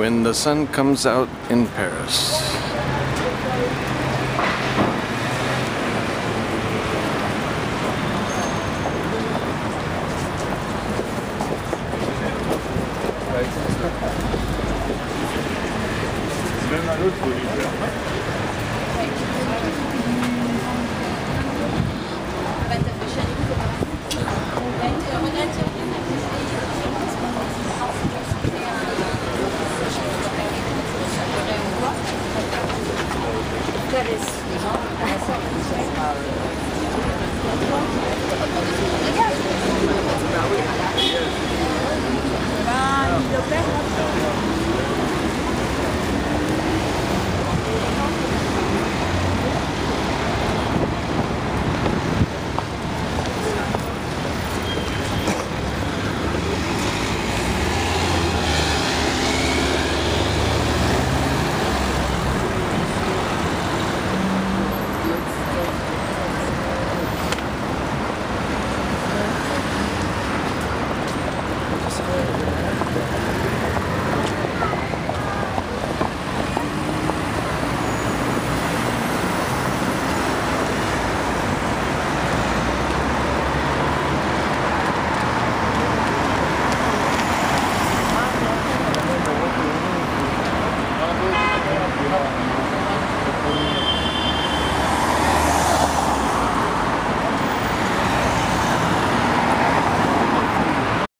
when the sun comes out in Paris. Même à l'autre, avez... Thank you.